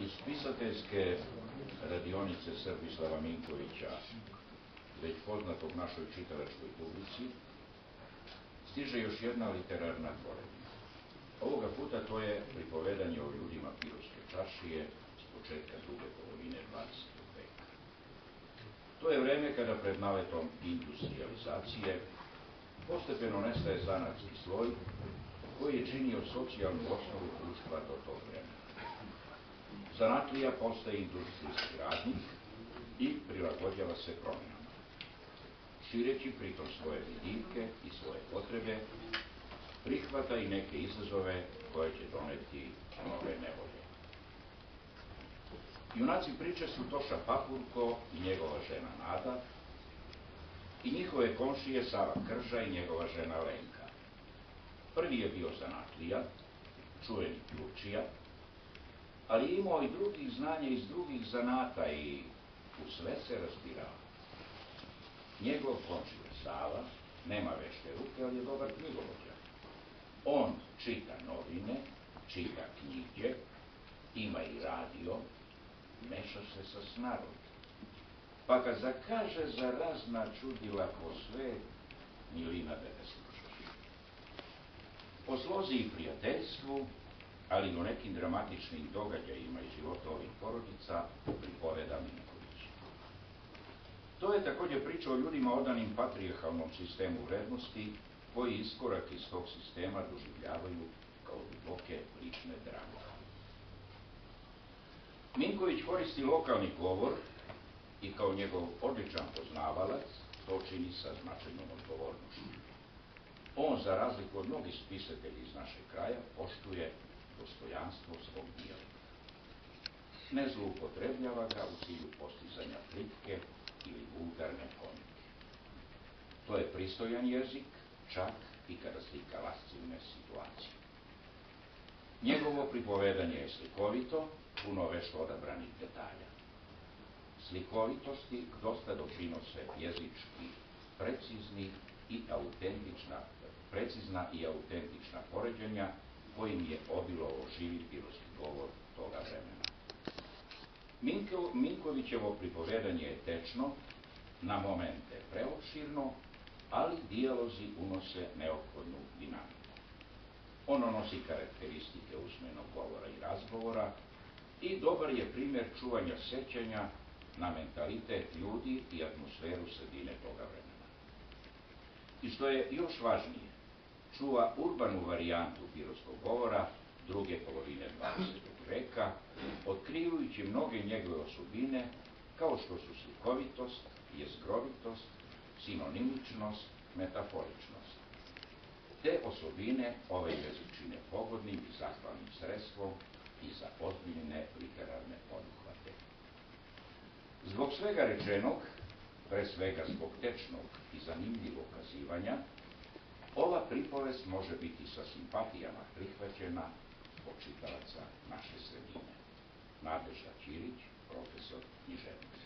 Iz pisateljske radionice Srbislava Minkovića, već poznatog našoj čitalačkoj publici, stiže još jedna literarna tvorenja. Ovoga puta to je pripovedanje o ljudima Pirovske čašije s početka druge polovine 20. veka. To je vreme kada pred naletom industrializacije postepeno nestaje zanatski sloj koji je činio socijalnu osnovu društva do tog vremena. Zanatlija postaje industrijski radnik i prilagođava se promjenama, šireći pritom svoje vidike i svoje potrebe, prihvata i neke izazove koje će doneti nove nevolje. Junaci priče su Toša Papurko i njegova žena Nada i njihove komšije Sava Krža i njegova žena Lenka. Prvi je bio zanatlija, čuveni ključija, ali imao i drugih znanja iz drugih zanata i u sve se raspirao. Njegov komšija Sava nema vešte ruke, ali je dobar knjigovođa. On čita novine, čita knjige, ima i radio, meša se sa snarom. Pa kad zakaže za razna čudila po svet, milina da ne slušaš. O slozi i prijateljstvu, ali o nekim dramatičnim događajima iz života ovih porodica pripoveda Minković. To je takođe priča o ljudima odanim patrijarhalnom sistemu vrednosti, koji iskorak iz tog sistema doživljavaju kao duboke lične drame. Minković koristi lokalni govor i kao njegov odličan poznavalac to čini sa značajnom odgovornošću. On, za razliku od mnogih spisatelji iz našeg kraja, poštuje dostojanstvo svog dijalekta. Ne zloupotrebljava ga u cilju postizanja plitke ili vulgarne komike. To je pristojan jezik, čak i kada slika lascivne situacije. Njegovo pripovedanje je slikovito, puno vešto odabranih detalja. Slikovitosti dosta doprinose jezički precizni i autentična, precizna i autentična poređenja kojim je obilovo živi piroski govor toga vremena. Minko, Minkovićevo pripovedanje je tečno, na momente preopširno, ali dijalozi unose neophodnu dinamiku. Ono nosi karakteristike usmenog govora i razgovora i dobar je primjer čuvanja sećanja na mentalitet ljudi i atmosferu sredine toga vremena. I što je još važnije, čuva urbanu varijantu pirotskog govora druge polovine 20. veka, otkrivajući mnoge njegove osobine, kao što su slikovitost, jezgrovitost, sinonimičnost, metaforičnost. Te osobine ove jezik čine pogodnim i zahvalnim sredstvom i za ozbiljne literarne poduhvate. Zbog svega rečenog, pre svega zbog tečnog i zanimljivog kazivanja, pripovesť môže byť so sympatiama prichvečená, počítala naše sredine. Nádežda Čirič, profesor Nižernic.